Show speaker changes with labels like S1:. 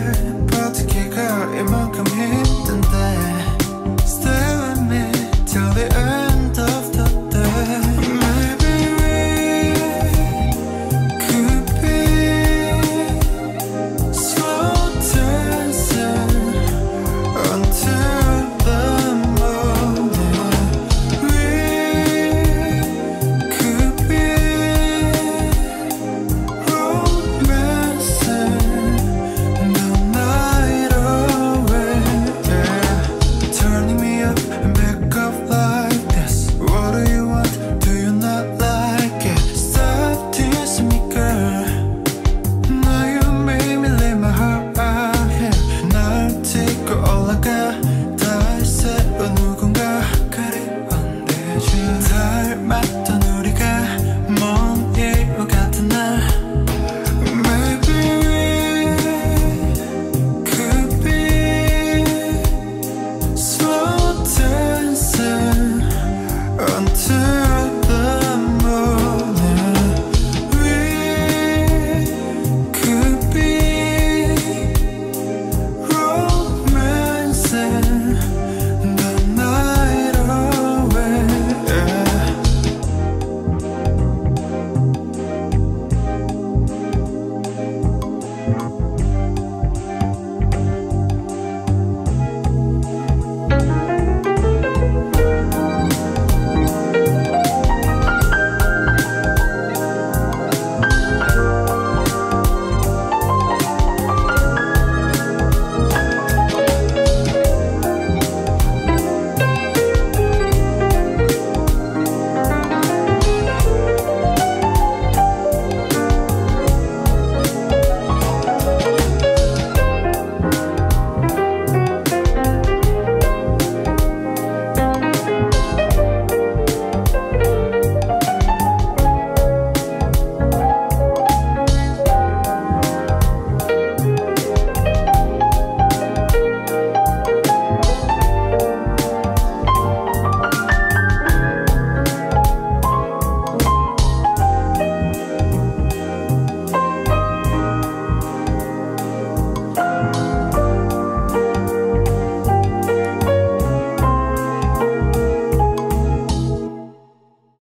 S1: her, about to kick her in my